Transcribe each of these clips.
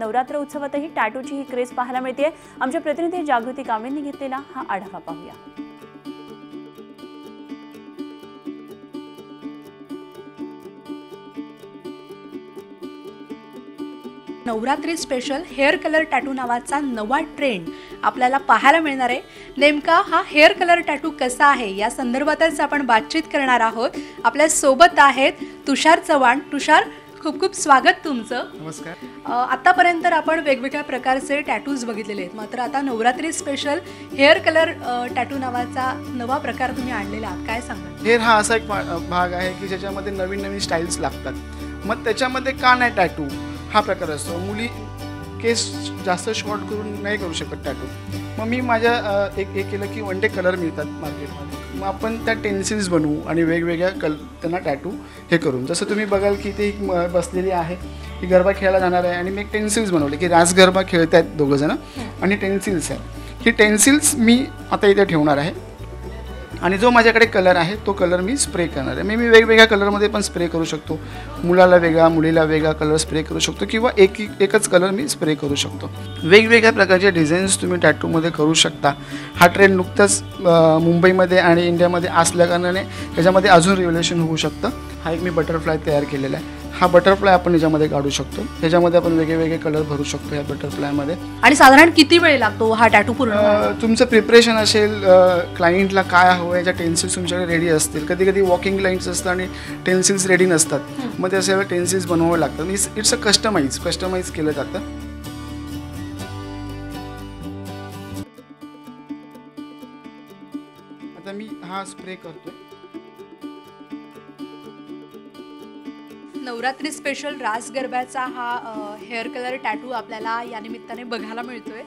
नवरात्र उत्सवातही टॅटूची ही craze पाहायला मिळते आमच्या प्रतिनिधी जागृती कामेंनी घेतलेला हा आढावा पाहूया. Navratri special hair colour tattoo नावाचा नवा ट्रेंड आपल्याला पाहायला मिळणार आहे. नेमका हा हेअर कलर टॅटू कसा आहे या संदर्भातच आपण बातचीत करणार आहोत. आपल्यासोबत आहेत तुषार चव्हाण. तुषार खूप खूप स्वागत तुमचं. नमस्कार. आतापर्यंत आपण वेगवेगळ्या प्रकारचे टॅटूज बघितलेले आहेत. मात्र आता Navratri special hair colour tattoo नावाचा नवा प्रकार तुम्ही आणलेला आहात. काय सांगा हेअर हा असा एक भाग आहे की ज्याच्यामध्ये नवीन नवीन स्टाईल्स लागतात. मग त्याच्यामध्ये का नाही टॅटू हा प्रकार असतो. मुली केस जास्त शॉर्ट करून नाही करू शकत टॅटू मग मी माझ्या एक हे केलं की वन डे कलर मिळतात मार्केटमध्ये मग आपण त्या टेन्सिल्स बनवू आणि वेगवेगळ्या कल त्यांना टॅटू हे करून. जसं तुम्ही बघाल की ते बसलेली आहे ही गरबा खेळायला जाणार आहे आणि मी एक टेन्सिल्स बनवले की रास गरबा खेळत आहेत दोघंजणं आणि टेन्सिल्स आहे ही टेन्सिल्स मी आता इथे ठेवणार आहे. आणि जो माझ्याकडे कलर आहे तो कलर मी स्प्रे करणार आहे. मी मी वेगवेगळ्या कलरमध्ये पण स्प्रे करू शकतो. मुलाला वेगळा मुलीला वेगळा कलर स्प्रे करू शकतो किंवा एक एकच कलर मी स्प्रे करू शकतो. वेगवेगळ्या प्रकारचे डिझाईन्स तुम्ही टॅटूमध्ये करू शकता. हा ट्रेंड नुकताच मुंबईमध्ये आणि इंडियामध्ये असल्याकारणाने त्याच्यामध्ये अजून रिव्हल्युशन होऊ शकतं. हा एक मी बटरफ्लाय तयार केलेला आहे. हा बटरफ्लाय आपण याच्यामध्ये काढू शकतो. त्याच्यामध्ये आपण वेगळे वेगळे कलर भरू शकतो या बटरफ्लायमध्ये आणि साधारण किती वेळ लागतो हा टॅटू पूर्ण तुमचं प्रिपरेशन असेल क्लायंटला काय हवं याच्या टेन्सिल्स तुमच्याकडे रेडी असतील. कधी कधी वॉकिंग लाईन्स असतात आणि टेन्सिल्स रेडी नसतात. मग त्याच्या टेन्सिल्स बनवावं लागतात. It's it's a customize customize केलं जातं. आता मी हा स्प्रे करतोय. नवरात्री स्पेशल रास गरब्याचा हा हेअर कलर टॅटू आपल्याला या निमित्ताने बघायला मिळतोय.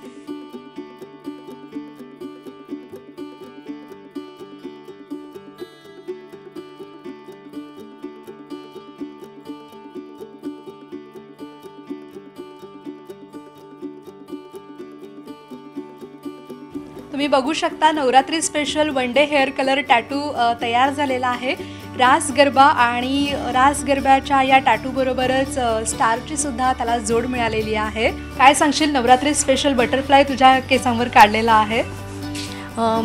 तुम्ही बघू शकता Navratri special one day hair colour tattoo तयार झालेला आहे. रास गरबा आणि रास गरब्याच्या या टॅटू बरोबरच स्टारची सुद्धा त्याला जोड मिळालेली आहे. काय सांगशील नवरात्री स्पेशल बटरफ्लाय तुझ्या केसांवर काढलेला आहे?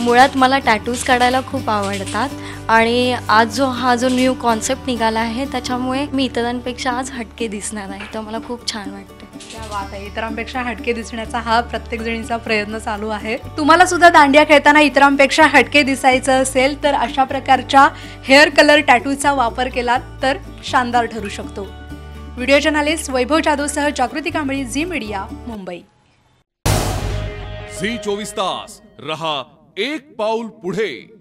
मुळात मला टॅटूज काढायला खूप आवडतात आणि आज जो हा जो न्यू कॉन्सेप्ट निघाला आहे त्याच्यामुळे मी इतरांपेक्षा आज हटके दिसणार आहे. तर मला खूप छान वाटतं. क्या आहे. इतरांपेक्षा हटके दिसण्याचा हा प्रत्येक जणीचा प्रयत्न चालू आहे. तुम्हाला सुद्धा दांडिया खेळताना इतरांपेक्षा हटके दिसायचं असेल तर अशा प्रकारच्या हेअर कलर टॅटूचा वापर केला तर शानदार ठरू शकतो. Video journalist Vaibhav जाधवसह Jagruti Kambli Zee media Mumbai. Zee चोवीस तास. रहा एक पाऊल पुढे.